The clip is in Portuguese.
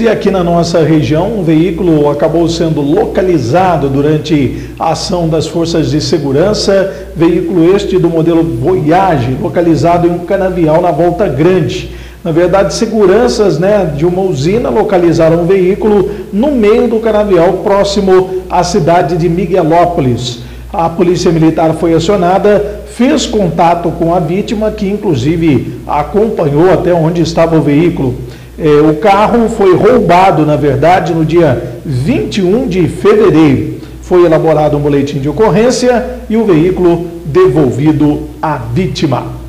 E aqui na nossa região, um veículo acabou sendo localizado durante a ação das forças de segurança. Veículo este do modelo Voyage, localizado em um canavial na Volta Grande. Na verdade, seguranças né, de uma usina localizaram um veículo no meio do canavial, próximo à cidade de Miguelópolis. A polícia militar foi acionada, fez contato com a vítima, que inclusive acompanhou até onde estava o veículo. É, o carro foi roubado, na verdade, no dia 21 de fevereiro. Foi elaborado um boletim de ocorrência e o veículo devolvido à vítima.